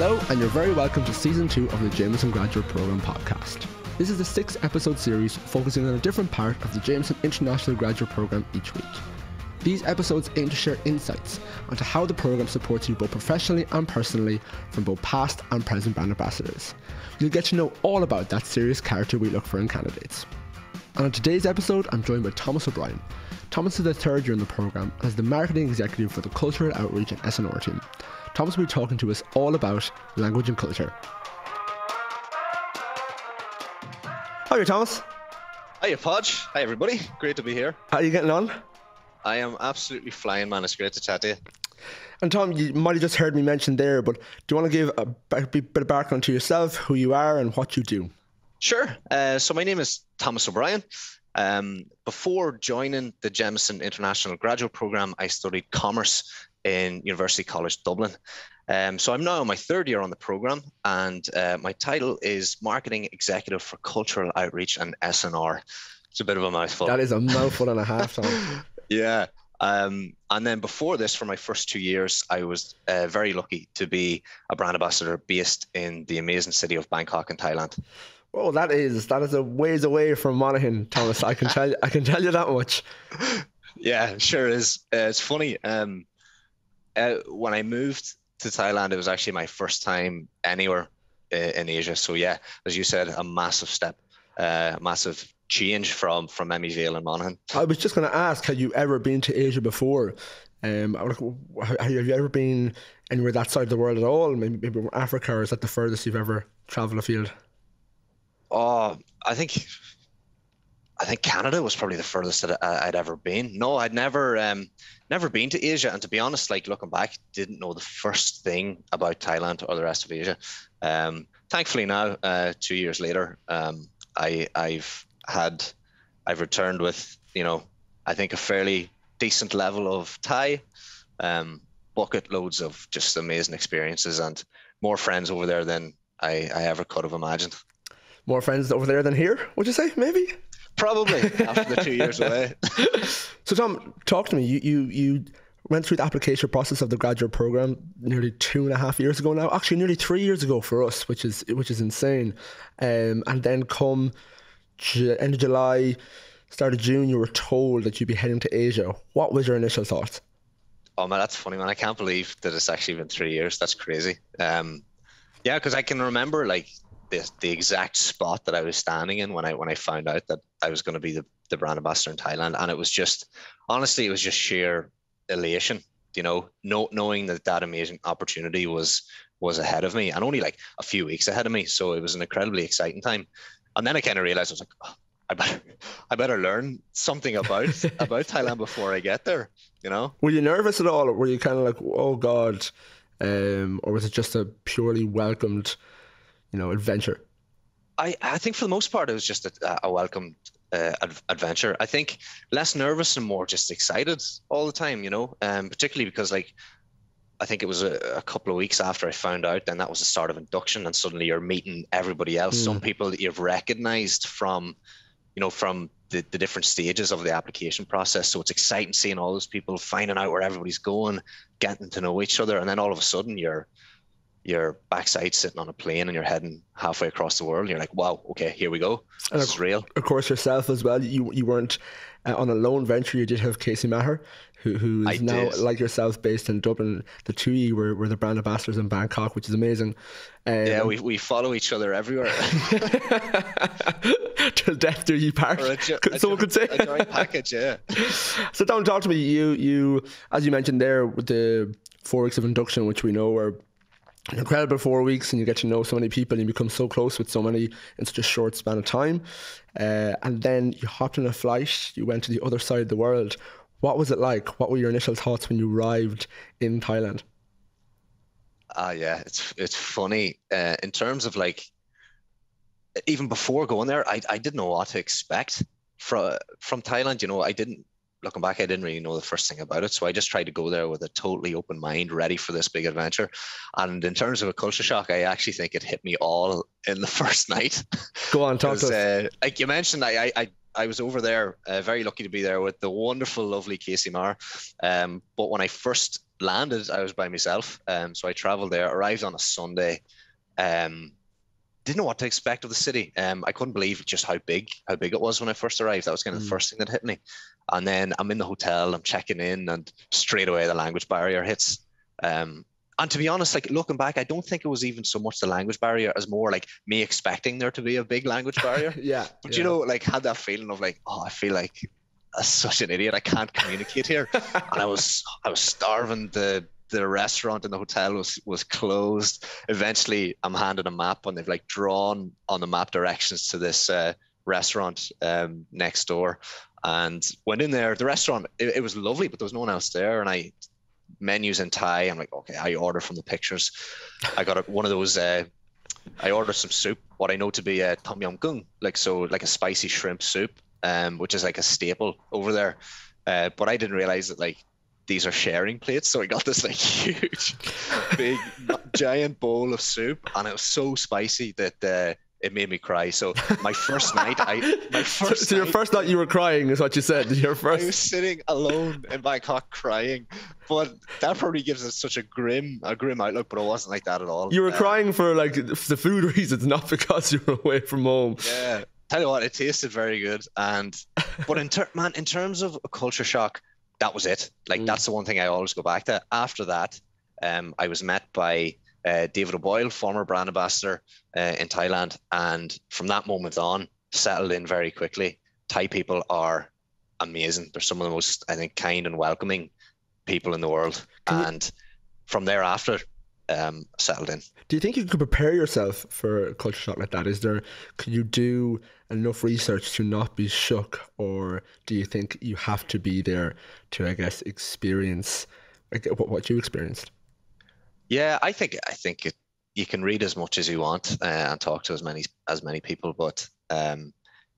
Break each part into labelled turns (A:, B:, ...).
A: Hello, and you're very welcome to season two of the Jameson Graduate Programme podcast. This is a six episode series focusing on a different part of the Jameson International Graduate Programme each week. These episodes aim to share insights onto how the programme supports you both professionally and personally from both past and present brand ambassadors. You'll get to know all about that serious character we look for in candidates. And on today's episode, I'm joined by Thomas O'Brien. Thomas is the third year in the programme and is the marketing executive for the cultural outreach and SNR team. Thomas will be talking to us all about language and culture. Hi, Thomas.
B: Hiya, Podge. Hi, everybody. Great to be here.
A: How are you getting on?
B: I am absolutely flying, man. It's great to chat to you.
A: And Tom, you might have just heard me mention there, but do you want to give a bit of background to yourself, who you are, and what you do?
B: Sure. Uh, so my name is Thomas O'Brien. Um, before joining the Jameson International Graduate Programme, I studied commerce in University College Dublin. Um, so I'm now on my third year on the program, and uh, my title is Marketing Executive for Cultural Outreach and SNR. It's a bit of a mouthful.
A: That is a mouthful and a half,
B: yeah. Um, and then before this, for my first two years, I was uh, very lucky to be a brand ambassador based in the amazing city of Bangkok in Thailand.
A: Oh, that is that is a ways away from Monaghan, Thomas. I can tell you, I can tell you that much.
B: Yeah, sure is. Uh, it's funny. Um, uh, when I moved to Thailand, it was actually my first time anywhere uh, in Asia. So yeah, as you said, a massive step, uh, massive change from from Emyvale and Monaghan.
A: I was just going to ask, have you ever been to Asia before? Um, have you ever been anywhere that side of the world at all? Maybe, maybe Africa, or is that the furthest you've ever travelled afield?
B: Oh, I think I think Canada was probably the furthest that I'd ever been. No, I'd never um, never been to Asia, and to be honest, like looking back, didn't know the first thing about Thailand or the rest of Asia. Um, thankfully, now uh, two years later, um, I I've had I've returned with you know I think a fairly decent level of Thai, um, bucket loads of just amazing experiences and more friends over there than I, I ever could have imagined.
A: More friends over there than here, would you say? Maybe.
B: Probably after the two years away.
A: so Tom, talk to me. You you you went through the application process of the graduate program nearly two and a half years ago now. Actually, nearly three years ago for us, which is which is insane. Um, and then come end of July, start of June, you were told that you'd be heading to Asia. What was your initial thoughts?
B: Oh man, that's funny man. I can't believe that it's actually been three years. That's crazy. Um, yeah, because I can remember like the, the exact spot that I was standing in when I when I found out that I was going to be the, the brand ambassador in Thailand, and it was just honestly, it was just sheer elation. You know, no, knowing that that amazing opportunity was was ahead of me, and only like a few weeks ahead of me. So it was an incredibly exciting time. And then I kind of realized I was like, oh, I better, I better learn something about about Thailand before I get there. You know.
A: Were you nervous at all, or were you kind of like, oh God, um, or was it just a purely welcomed? You know adventure?
B: I, I think for the most part it was just a, a welcome uh, adventure. I think less nervous and more just excited all the time. You know, um, particularly because like I think it was a, a, couple of weeks after I found out, then that was the start of induction, and suddenly you're meeting everybody else. Mm. Some people that you've recognized from, you know, from the, the different stages of the application process. So it's exciting seeing all those people, finding out where everybody's going, getting to know each other, and then all of a sudden you're your backside sitting on a plane and you're heading halfway across the world. And you're like, wow, okay, here we go. This is real.
A: Of course, yourself as well. You you weren't uh, on a lone venture. You did have Casey Maher, who who is I now did. like yourself based in Dublin. The two of you were, were the brand ambassadors in Bangkok, which is amazing.
B: Um, yeah, we, we follow each other everywhere.
A: Till death do you part. Ju- someone could say.
B: A joint package, yeah.
A: So don't talk to me. You you as you mentioned there with the four weeks of induction, which we know are incredible four weeks and you get to know so many people and you become so close with so many in such a short span of time. Uh, and then you hopped on a flight, you went to the other side of the world. What was it like? What were your initial thoughts when you arrived in Thailand?
B: Ah, uh, yeah, it's it's funny uh, in terms of like even before going there, I I didn't know what to expect from from Thailand. You know, I didn't looking back, I didn't really know the first thing about it. So I just tried to go there with a totally open mind, ready for this big adventure. And in terms of a culture shock, I actually think it hit me all in the first night.
A: Go on, talk to us. Uh,
B: like you mentioned, I, I I was over there, uh, very lucky to be there with the wonderful, lovely Casey Maher. Um, but when I first landed, I was by myself. Um, so I traveled there, arrived on a Sunday. Um, didn't know what to expect of the city. Um, I couldn't believe just how big how big it was when I first arrived. That was kind of mm. the first thing that hit me. And then I'm in the hotel, I'm checking in, and straight away the language barrier hits. Um, and to be honest, like looking back, I don't think it was even so much the language barrier as more like me expecting there to be a big language barrier.
A: yeah.
B: But
A: yeah.
B: you know, like had that feeling of like, oh, I feel like I'm such an idiot. I can't communicate here. and I was I was starving. The the restaurant in the hotel was was closed. Eventually, I'm handed a map, and they've like drawn on the map directions to this uh, restaurant um, next door. And went in there. The restaurant it, it was lovely, but there was no one else there. And I menus in Thai. I'm like, okay, I order from the pictures. I got a, one of those. Uh, I ordered some soup, what I know to be a tom yum goong, like so, like a spicy shrimp soup, um, which is like a staple over there. Uh, but I didn't realize that like these are sharing plates, so I got this like huge, big, giant bowl of soup, and it was so spicy that uh, it made me cry. So my first night, I my first.
A: So, your first night you were crying is what you said. Your first.
B: I was sitting alone in Bangkok crying, but that probably gives us such a grim, a grim outlook. But it wasn't like that at all.
A: You were uh, crying for like the food reasons, not because you were away from home.
B: Yeah, tell you what, it tasted very good, and but in ter- man, in terms of a culture shock, that was it. Like mm. that's the one thing I always go back to. After that, um, I was met by uh, David O'Boyle, former brand ambassador uh, in Thailand, and from that moment on, settled in very quickly. Thai people are amazing. They're some of the most, I think, kind and welcoming people in the world, Can and you... from thereafter, um, settled in.
A: Do you think you could prepare yourself for a culture shock like that? Is there, can you do enough research to not be shook, or do you think you have to be there to, I guess, experience what you experienced?
B: Yeah, I think I think it, you can read as much as you want uh, and talk to as many as many people, but um,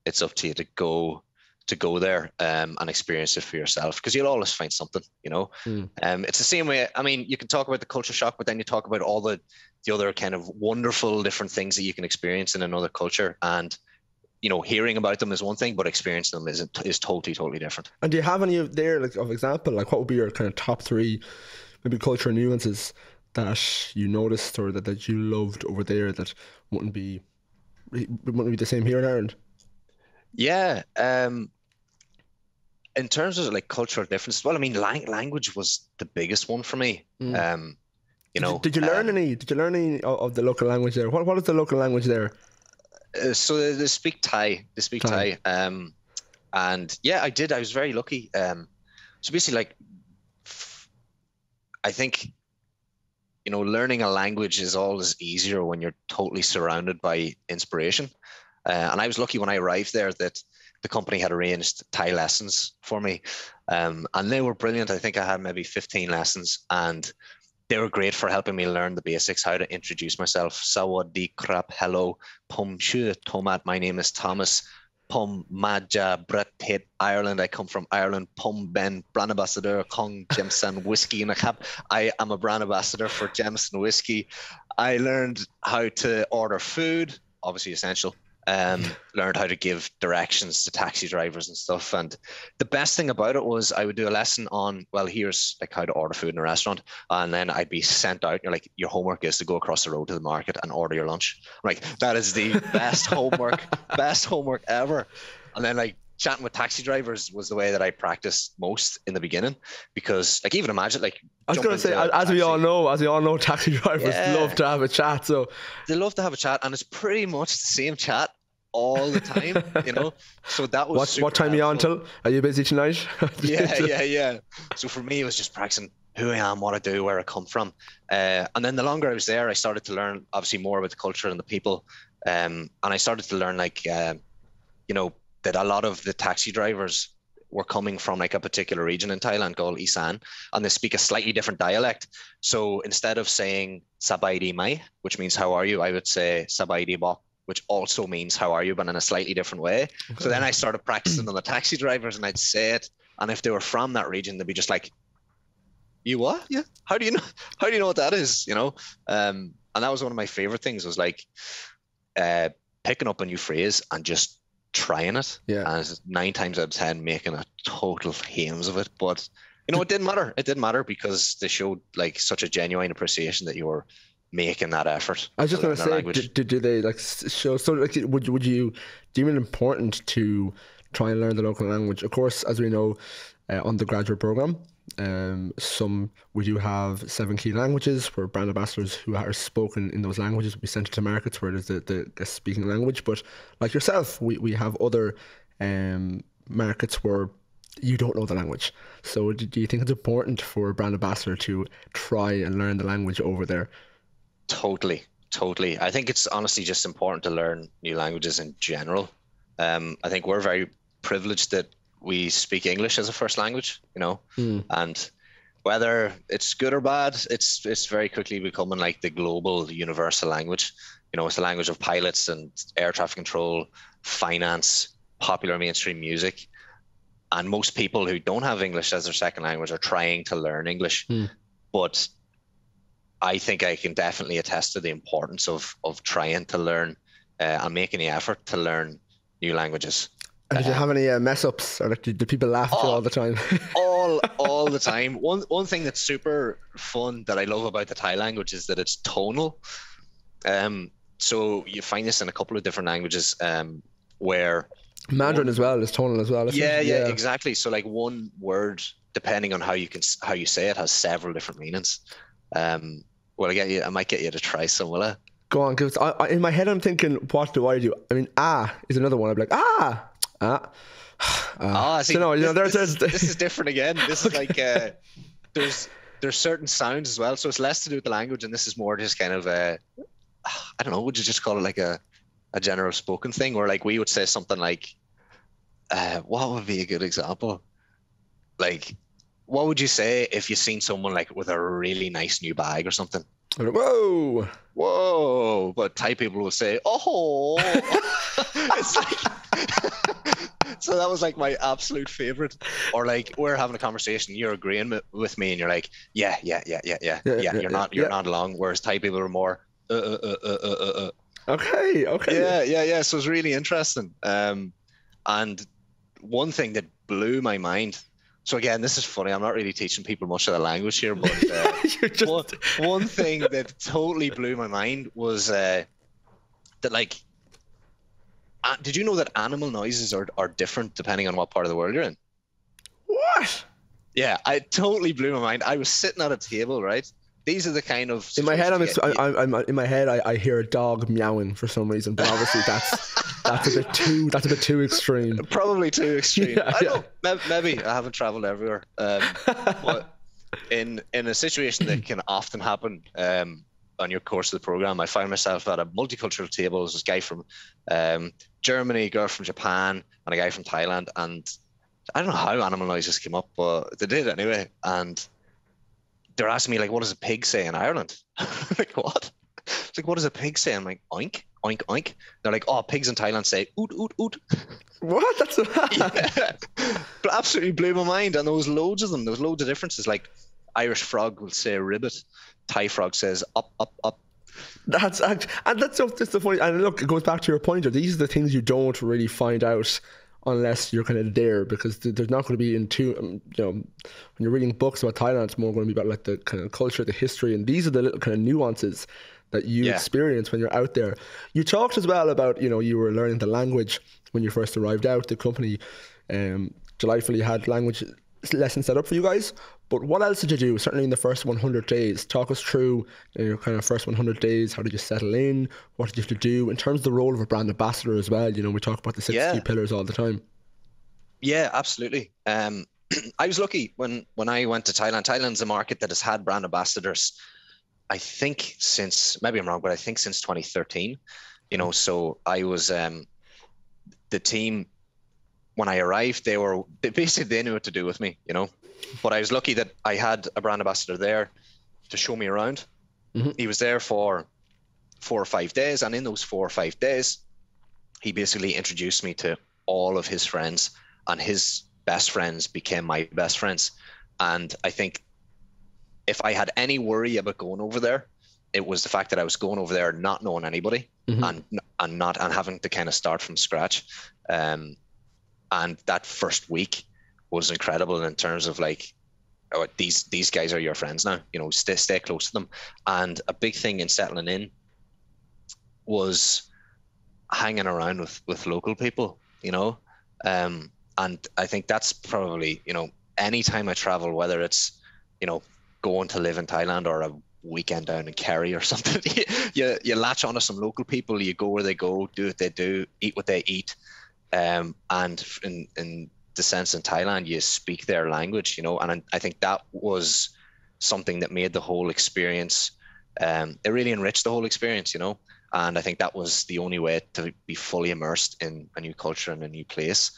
B: it's up to you to go to go there um, and experience it for yourself because you'll always find something, you know. Mm. Um, it's the same way. I mean, you can talk about the culture shock, but then you talk about all the the other kind of wonderful different things that you can experience in another culture, and you know, hearing about them is one thing, but experiencing them is is totally totally different.
A: And do you have any of there like of example? Like, what would be your kind of top three, maybe cultural nuances that you noticed or that, that you loved over there that wouldn't be wouldn't be the same here in Ireland?
B: Yeah. Um, in terms of like cultural differences, well, I mean, lang- language was the biggest one for me. Mm. Um, you know,
A: did you, did you learn
B: um,
A: any? Did you learn any of, of, the local language there? What What is the local language there?
B: Uh, so they, they, speak Thai. They speak Thai. Thai. Um, and yeah, I did. I was very lucky. Um, so basically, like, I think you know, learning a language is always easier when you're totally surrounded by inspiration. Uh, and I was lucky when I arrived there that the company had arranged Thai lessons for me. Um, and they were brilliant. I think I had maybe 15 lessons and they were great for helping me learn the basics, how to introduce myself. Sawadee krap, hello, pum tomat, my name is Thomas. Pum Maja Pitt Ireland. I come from Ireland. Pum Ben brand ambassador Kong Jameson whiskey in a cap. I am a brand ambassador for Jameson whiskey. I learned how to order food, obviously essential um, learned how to give directions to taxi drivers and stuff. And the best thing about it was I would do a lesson on, well, here's like how to order food in a restaurant. And then I'd be sent out, you're like, your homework is to go across the road to the market and order your lunch. I'm like, that is the best homework, best homework ever. And then like chatting with taxi drivers was the way that I practiced most in the beginning because like even imagine like
A: I was going to say as taxi. we all know as we all know taxi drivers yeah. love to have a chat so
B: they love to have a chat and it's pretty much the same chat all the time you know so that was
A: what, what time are you on till are you busy tonight
B: yeah yeah yeah so for me it was just practicing who I am, what I do, where I come from. Uh, and then the longer I was there, I started to learn obviously more about the culture and the people. Um, and I started to learn like, uh, you know, that a lot of the taxi drivers were coming from like a particular region in Thailand called Isan, and they speak a slightly different dialect. So instead of saying Sabaidi Mai, which means how are you, I would say Sabaidi Bok, which also means how are you, but in a slightly different way. Okay. So then I started practicing on the taxi drivers and I'd say it. And if they were from that region, they'd be just like, You what? Yeah. How do you know how do you know what that is? You know? Um, and that was one of my favorite things was like uh, picking up a new phrase and just trying it.
A: Yeah.
B: And nine times out of ten making a total hames of it. But you know, it didn't matter. It didn't matter because they showed like such a genuine appreciation that you were making that effort.
A: I was just
B: to
A: say, do, do they like show? So, like, would would you deem it important to try and learn the local language? Of course, as we know, uh, on the graduate program, um, some we do have seven key languages where brand ambassadors who are spoken in those languages will be sent to markets where there's the, the, the speaking language. But like yourself, we, we have other um, markets where you don't know the language. So, do, do you think it's important for a brand ambassador to try and learn the language over there?
B: Totally, totally. I think it's honestly just important to learn new languages in general. Um, I think we're very privileged that we speak English as a first language, you know,
A: Mm.
B: and whether it's good or bad, it's it's very quickly becoming like the global universal language. You know, it's the language of pilots and air traffic control, finance, popular mainstream music. And most people who don't have English as their second language are trying to learn English.
A: Hmm.
B: But I think I can definitely attest to the importance of of trying to learn uh, and making the effort to learn new languages.
A: And did you have any uh, mess ups, or like, did, did people laugh at you
B: Oh.
A: all the time?
B: all all the time. One one thing that's super fun that I love about the Thai language is that it's tonal. Um, so you find this in a couple of different languages, um, where
A: Mandarin as well is tonal as well. isn't
B: yeah, yeah, exactly. So like one word, depending on how you can how you say it, has several different meanings. Um, well, I get you. I might get you to try some, will I?
A: Go on, because in my head I'm thinking, what do I do? I mean, ah is another one. I'm like, ah, ah.
B: Ah,
A: Ah.
B: see,
A: so no, you know,
B: this,
A: there's,
B: this,
A: there's,
B: is, this is different again. This is like uh, there's there's certain sounds as well. So it's less to do with the language, and this is more just kind of uh, I don't know. Would you just call it like a a general spoken thing, or like we would say something like, uh, what would be a good example? Like, what would you say if you seen someone like with a really nice new bag or something?
A: Whoa.
B: Whoa! But Thai people will say, "Oh!" it's like. so that was like my absolute favorite. Or like we're having a conversation, you're agreeing with- me, and you're like, "Yeah, yeah, yeah, yeah, yeah,
A: Yeah,
B: yeah."
A: yeah,
B: You're not, you're
A: yeah.
B: not along. Whereas Thai people are more, uh, uh, uh, uh, uh, uh, uh.
A: Okay, okay.
B: yeah, yeah, yeah. So it's really interesting. Um, and one thing that blew my mind. So again, this is funny. I'm not really teaching people much of the language here, but. Uh,
A: just,
B: one, one thing that totally blew my mind was uh, that like uh, did you know that animal noises are, are different depending on what part of the world you're in
A: what?
B: yeah i totally blew my mind i was sitting at a table right these are the kind of
A: In my head, I'm, ex- I, I'm, I'm in my head. I, I hear a dog meowing for some reason, but obviously that's that's a bit too that's a bit too extreme.
B: probably too extreme
A: Yeah,
B: i
A: yeah.
B: know may- maybe i haven't traveled everywhere um, but in in a situation that can often happen um, on your course of the program, I found myself at a multicultural table. There's this guy from um, Germany, a girl from Japan, and a guy from Thailand. And I don't know how animal noises came up, but they did anyway. And they're asking me like, "What does a pig say in Ireland?" like what? It's like, "What does a pig say?" I'm like, "Oink, oink, oink." They're like, "Oh, pigs in Thailand say oot, oot, oot."
A: What? That's
B: yeah. but absolutely blew my mind. And there was loads of them. There was loads of differences. Like Irish frog will say ribbit. Thai frog says up, up, up.
A: That's and that's so that's the funny. And look, it goes back to your point. Of these are the things you don't really find out unless you're kind of there, because th- there's not going to be in too. Um, you know, when you're reading books about Thailand, it's more going to be about like the kind of culture, the history, and these are the little kind of nuances that you
B: Yeah.
A: experience when you're out there. You talked as well about you know you were learning the language when you first arrived out. The company um, delightfully had language lessons set up for you guys. But what else did you do? Certainly in the first 100 days. Talk us through your kind of first 100 days. How did you settle in? What did you have to do in terms of the role of a brand ambassador as well? You know, we talk about the six
B: Yeah.
A: key pillars all the time.
B: Yeah, absolutely. Um, I was lucky when when I went to Thailand. Thailand's a market that has had brand ambassadors. I think since maybe I'm wrong, but I think since 2013. You know, so I was um, the team when I arrived. They were they basically they knew what to do with me. You know, but I was lucky that I had a brand ambassador there to show me around.
A: Mhm.
B: He was there for four or five days, and in those four or five days, he basically introduced me to all of his friends, and his best friends became my best friends. And I think if I had any worry about going over there, it was the fact that I was going over there not knowing anybody
A: Mhm.
B: and and not and having to kind of start from scratch. Um, and that first week was incredible in terms of like, oh, these these guys are your friends now. You know, stay stay close to them. And a big thing in settling in was hanging around with with local people. You know, um, and I think that's probably you know anytime I travel, whether it's you know going to live in Thailand or a weekend down in Kerry or something, you you latch onto some local people. You go where they go, do what they do, eat what they eat, um, and in in sense in Thailand, you speak their language, you know, and I, think that was something that made the whole experience. Um, it really enriched the whole experience, you know, and I think that was the only way to be fully immersed in a new culture and a new place.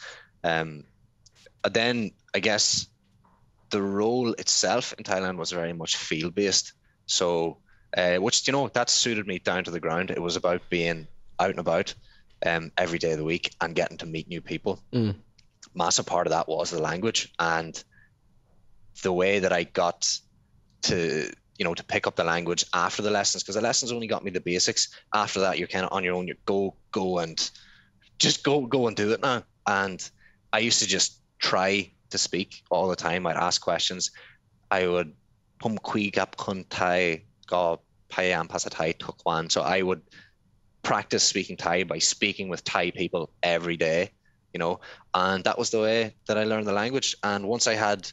B: Um, then I guess the role itself in Thailand was very much field based. So, uh, which you know that suited me down to the ground. It was about being out and about um, every day of the week and getting to meet new people.
A: Mm.
B: Massive part of that was the language and the way that I got to you know to pick up the language after the lessons because the lessons only got me the basics. After that, you're kind of on your own. You go go and just go go and do it now. And I used to just try to speak all the time. I'd ask questions. I would pum gap payam. So I would practice speaking Thai by speaking with Thai people every day, you know, and that was the way that I learned the language. And once I had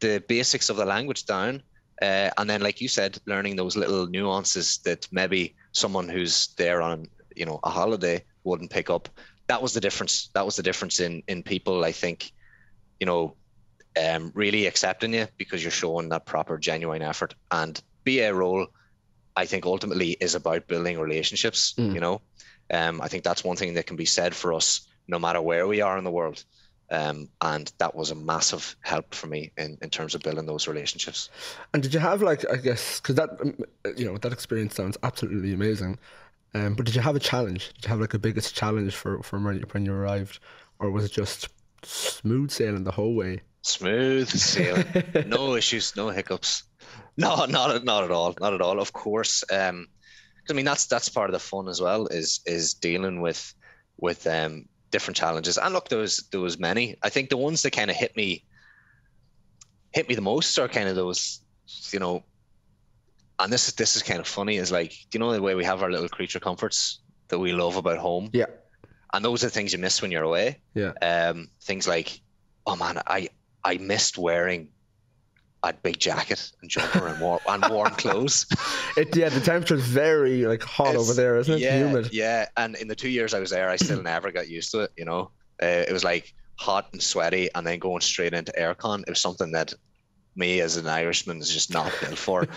B: the basics of the language down, uh, and then like you said, learning those little nuances that maybe someone who's there on you know a holiday wouldn't pick up. That was the difference. That was the difference in in people. I think, you know, um, really accepting you because you're showing that proper, genuine effort. And BA role, I think ultimately is about building relationships.
A: Mm.
B: You know, um, I think that's one thing that can be said for us, no matter where we are in the world. Um, and that was a massive help for me in, in terms of building those relationships.
A: And did you have like I guess because that um, you know that experience sounds absolutely amazing, um, but did you have a challenge? Did you have like a biggest challenge for for when you, when you arrived, or was it just smooth sailing the whole way?
B: Smooth sailing, no issues, no hiccups. No, not not at all, not at all. Of course, um, I mean that's that's part of the fun as well is is dealing with with um different challenges. And look, there was there was many. I think the ones that kind of hit me hit me the most are kind of those, you know. And this is this is kind of funny. Is like, do you know the way we have our little creature comforts that we love about home?
A: Yeah,
B: and those are the things you miss when you're away.
A: yeah,
B: Um, things like, oh man, I I missed wearing a big jacket and jumper and warm and warm clothes.
A: it yeah. The temperature's very like hot
B: It's-
A: over there, isn't it?
B: Yeah,
A: Humid.
B: yeah. And in the two years I was there, I still never got used to it. You know, uh, it was like hot and sweaty, and then going straight into aircon. It was something that me as an Irishman is just not built for.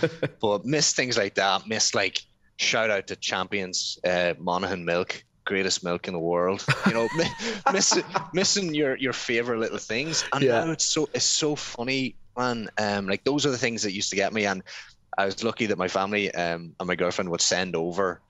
B: but miss things like that. Miss like shout out to champions, uh, Monaghan Milk. Greatest milk in the world, you know, miss, missing your your favorite little things, and
A: Yeah.
B: now it's so it's so funny, man. Um, like those are the things that used to get me, and I was lucky that my family um, and my girlfriend would send over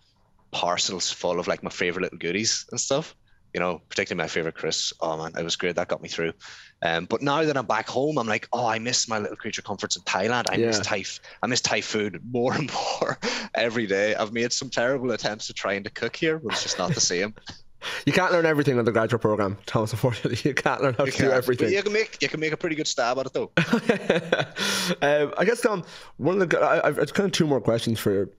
B: parcels full of like my favorite little goodies and stuff. You know, particularly my favorite Chris. Oh man, it was great. That got me through. Um, but now that I'm back home, I'm like, oh, I miss my little creature comforts in Thailand. I miss Thai. I miss Thai food more and more every day. I've made some terrible attempts at trying to cook here, but it's just not the same.
A: You can't learn everything on the graduate program, Thomas. Unfortunately, you can't learn how
B: You
A: to do
B: can't. But
A: everything.
B: you can make you can make a pretty good stab at it though.
A: um, I guess Tom, one of the I, I've it's kind of two more questions for you,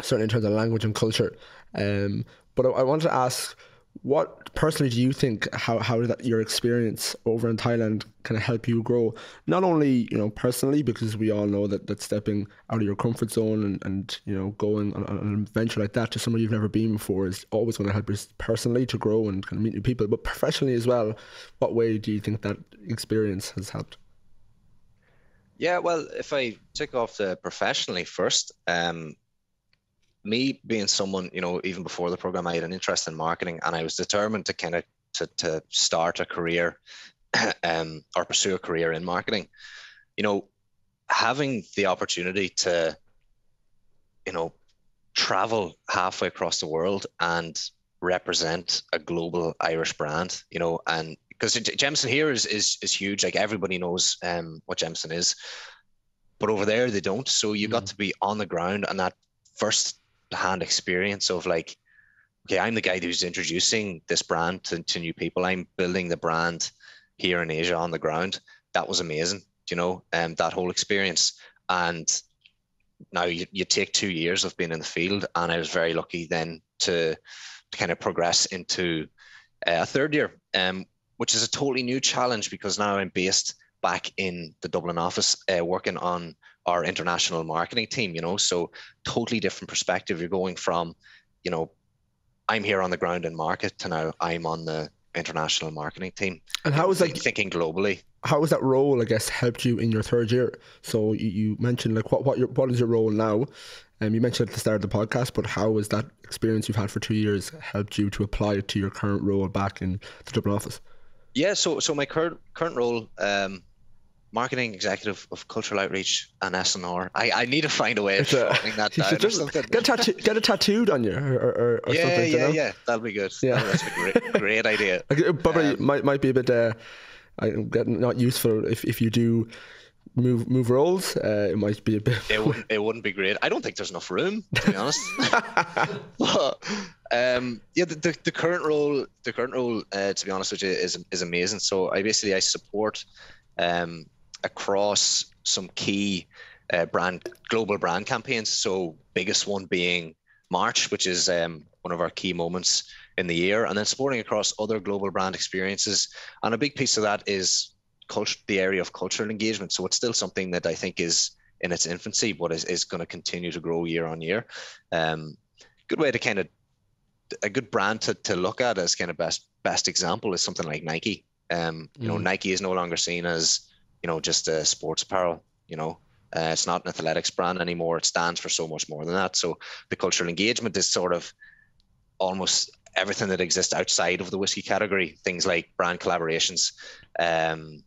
A: certainly in terms of language and culture. Um, but I, I wanted to ask, what personally do you think how how did that your experience over in Thailand kind of help you grow? Not only you know personally, because we all know that that stepping out of your comfort zone and, and you know going on, on an adventure like that to somewhere you've never been before is always going to help you personally to grow and kind of meet new people, but professionally as well. What way do you think that experience has helped?
B: Yeah, well, if I take off the professionally first, um, me being someone, you know, even before the program, I had an interest in marketing, and I was determined to kind of to to start a career, um, or pursue a career in marketing. You know, having the opportunity to, you know, travel halfway across the world and represent a global Irish brand, you know, and because Jameson here is is is huge. Like everybody knows um, what Jameson is, but over there they don't. So you got
A: Mm.
B: to be on the ground, and that first hand experience of like, okay, I'm the guy who's introducing this brand to, to new people. I'm building the brand here in Asia on the ground. That was amazing, you know, um, that whole experience. And now you, you take two years of being in the field, and I was very lucky then to, to kind of progress into uh, a third year, um, which is a totally new challenge because now I'm based back in the Dublin office uh, working on our international marketing team, you know, so totally different perspective. You're going from, you know, I'm here on the ground in market to now I'm on the international marketing team.
A: And how was that
B: thinking globally?
A: How was that role, I guess, helped you in your third year? So you, you mentioned like what what your what is your role now? Um, you mentioned at the start of the podcast, but how has that experience you've had for two years helped you to apply it to your current role back in the Dublin office?
B: Yeah, so so my current current role, um, marketing executive of cultural outreach and SNR. I, I need to find a way of shortening that down or something.
A: Get, a tattoo, get it tattooed on you or, or, or
B: yeah,
A: something.
B: Yeah,
A: you know?
B: yeah, that'll be good. Yeah, that's a great, great idea.
A: Probably um, might might be a bit uh, not useful if, if you do move move roles. Uh, it might be a bit.
B: it wouldn't it wouldn't be great. I don't think there's enough room to be honest. but um, yeah, the, the, the, current role the current role uh, to be honest with you is is amazing. So I basically I support um, across some key uh, brand global brand campaigns. So biggest one being March, which is um, one of our key moments in the year, and then supporting across other global brand experiences. And a big piece of that is culture, the area of cultural engagement. So it's still something that I think is in its infancy, but is, is going to continue to grow year on year. Um, good way to kind of a good brand to, to look at as kind of best best example is something like Nike. Um, you mm. know, Nike is no longer seen as you know, just a sports apparel, you know. Uh, it's not an athletics brand anymore. It stands for so much more than that. So the cultural engagement is sort of almost everything that exists outside of the whiskey category. Things like brand collaborations, um,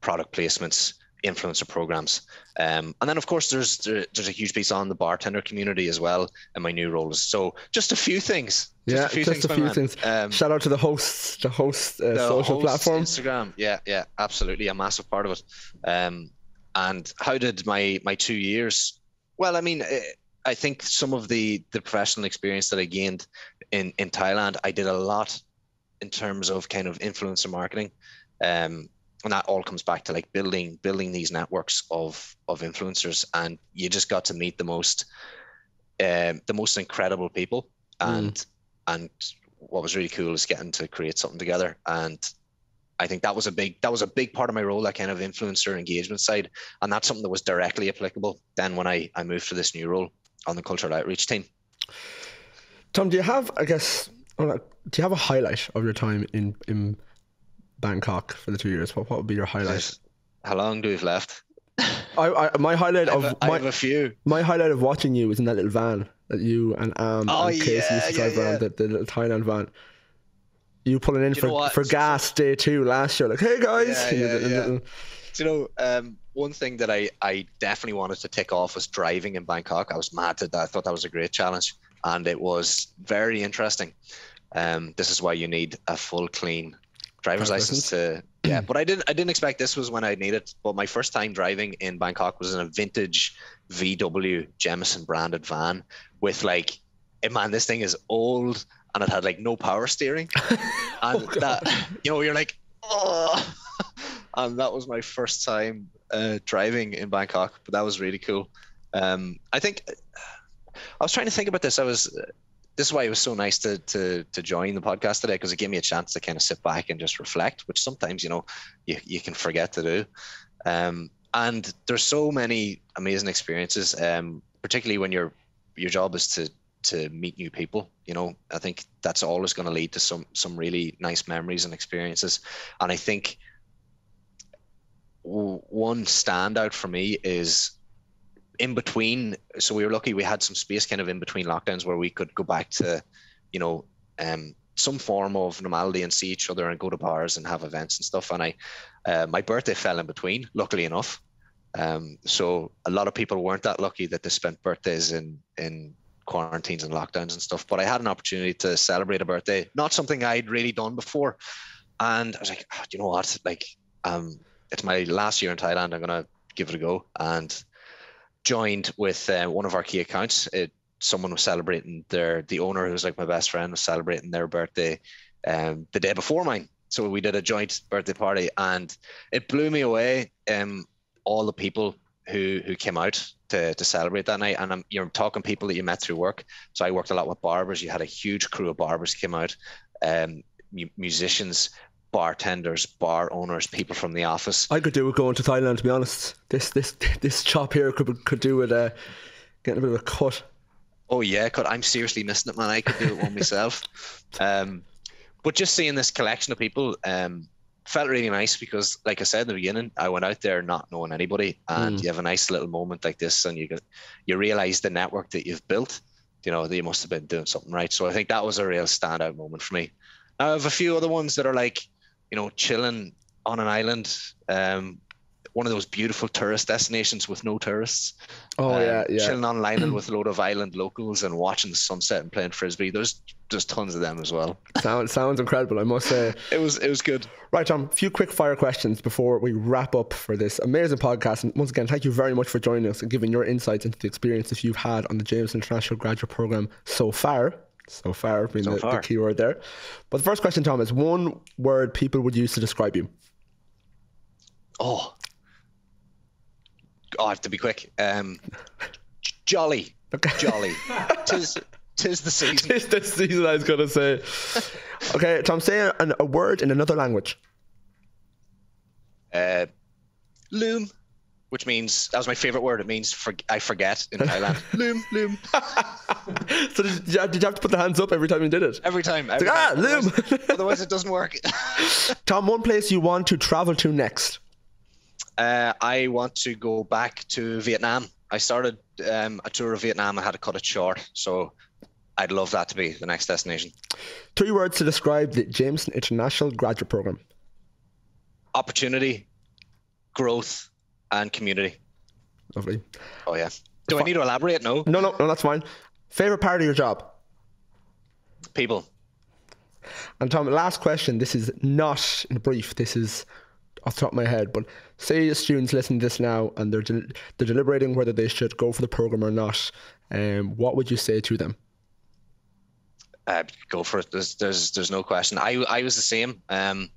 B: product placements, influencer programs, um, and then of course there's there, there's a huge piece on the bartender community as well in my new roles. So just a few things.
A: Just yeah, a few just things, a few things. Um, Shout out to the hosts, the host uh, the social host platform,
B: Instagram. Yeah, yeah, absolutely, a massive part of it. Um, and how did my my two years? Well, I mean, eh, I think some of the the professional experience that I gained in in Thailand, I did a lot in terms of kind of influencer marketing. Um, and that all comes back to like building building these networks of of influencers and you just got to meet the most um, the most incredible people and mm. and what was really cool is getting to create something together and I think that was a big that was a big part of my role, that kind of influencer engagement side, and that's something that was directly applicable then when I I moved to this new role on the cultural outreach team.
A: Tom, do you have I guess do you have a highlight of your time in in Bangkok for the two years, what, what would be your highlight?
B: How long do we have left?
A: I, I, my highlight of
B: a, my, a few.
A: My highlight of watching you was in that little van that you and Am
B: oh,
A: and Casey
B: yeah,
A: used to drive
B: yeah,
A: around
B: yeah.
A: the, the little Thailand van. You pulling in for, for gas day two last year, like, hey guys.
B: Yeah, yeah, yeah. you know, um, one thing that I, I definitely wanted to tick off was driving in Bangkok. I was mad at that. I thought that was a great challenge, and it was very interesting. Um, this is why you need a full clean driver's license to yeah but i didn't i didn't expect this was when i needed but my first time driving in bangkok was in a vintage vw Jameson branded van with like hey man this thing is old and it had like no power steering. And oh, that you know you're like oh and that was my first time uh, driving in bangkok but that was really cool. Um, i think i was trying to think about this. I was this is why it was so nice to to to join the podcast today because it gave me a chance to kind of sit back and just reflect, which sometimes you know you you can forget to do. Um, and there's so many amazing experiences, um, particularly when your your job is to to meet new people. You know, I think that's always going to lead to some some really nice memories and experiences. And I think one standout for me is in between, so we were lucky we had some space kind of in between lockdowns where we could go back to, you know, um, some form of normality and see each other and go to bars and have events and stuff. And I, uh, my birthday fell in between, luckily enough. Um, so a lot of people weren't that lucky that they spent birthdays in in quarantines and lockdowns and stuff. But I had an opportunity to celebrate a birthday, not something I'd really done before. And I was like, oh, you know what? Like, um, it's my last year in Thailand. I'm gonna give it a go. And joined with uh, one of our key accounts. It someone was celebrating their the owner who's like my best friend was celebrating their birthday um, the day before mine. So we did a joint birthday party, and it blew me away. Um, all the people who who came out to, to celebrate that night, and I'm, you're talking people that you met through work. So I worked a lot with barbers. You had a huge crew of barbers came out, um, mu- musicians, bartenders, bar owners, people from the office.
A: I could do with going to Thailand. To be honest, this this this chop here could could do with uh, getting a bit of a cut.
B: Oh yeah, could I'm seriously missing it, man. I could do it one myself. Um, but just seeing this collection of people um, felt really nice because, like I said in the beginning, I went out there not knowing anybody, and mm. you have a nice little moment like this, and you you realize the network that you've built. You know, that you must have been doing something right. So I think that was a real standout moment for me. Now, I have a few other ones that are like, you know, chilling on an island, um, one of those beautiful tourist destinations with no tourists.
A: Oh um, yeah, yeah.
B: Chilling on an island with a load of island locals and watching the sunset and playing frisbee. There's just tons of them as well.
A: Sounds sounds incredible. I must say
B: it was it was good.
A: Right, Tom. A few quick fire questions before we wrap up for this amazing podcast. And once again, thank you very much for joining us and giving your insights into the experiences you've had on the James International Graduate Program so far so far being so the, far. the key word there. But the first question, Tom, is one word people would use to describe you.
B: Oh, oh, I have to be quick. Um, jolly, okay. jolly. tis, tis the season.
A: Tis the season. I was gonna say. okay, Tom, say a, a word in another language.
B: Uh, loom, which means that was my favorite word. It means for, I forget in Thailand. loom, loom.
A: so did you, did you, have to put the hands up every time you did it?
B: Every time. Every
A: like,
B: time.
A: Ah, loom.
B: Otherwise, otherwise, it doesn't work.
A: Tom, one place you want to travel to next?
B: Uh, I want to go back to Vietnam. I started um, a tour of Vietnam. I had to cut it short, so I'd love that to be the next destination.
A: Three words to describe the Jameson International Graduate Program:
B: opportunity, growth, and community.
A: Lovely.
B: Oh yeah. Do I need to elaborate? No.
A: No, no, no. That's fine. Favorite part of your job?
B: People.
A: And Tom, last question. This is not in brief. This is off the top of my head, but say students listen to this now and they're del- they're deliberating whether they should go for the program or not. Um, what would you say to them?
B: Uh, go for it. There's there's there's no question. I I was the same. Um,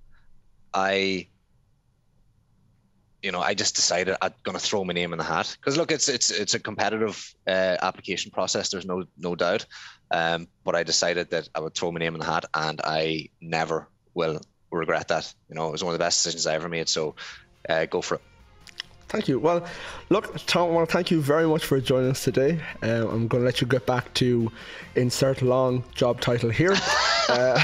B: I you know, I just decided I'm going to throw my name in the hat because look, it's it's it's a competitive uh, application process. There's no no doubt, um, but I decided that I would throw my name in the hat, and I never will regret that. You know, it was one of the best decisions I ever made. So uh, go for it.
A: Thank you. Well, look, Tom, I want to thank you very much for joining us today. Uh, I'm going to let you get back to insert long job title here. uh,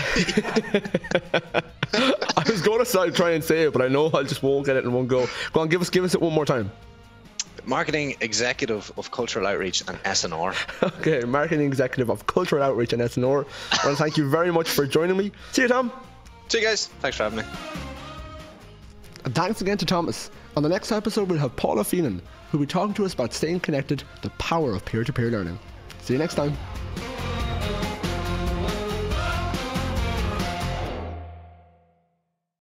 A: I was going to try and say it, but I know I just won't get it in one go. Go on, give us give us it one more time.
B: Marketing executive of cultural outreach and SNR.
A: Okay, marketing executive of cultural outreach and SNR. I want to thank you very much for joining me. See you, Tom.
B: See you guys. Thanks for having me.
A: And thanks again to Thomas. On the next episode, we'll have Paula Feenan, who'll be talking to us about staying connected, the power of peer to peer learning. See you next time.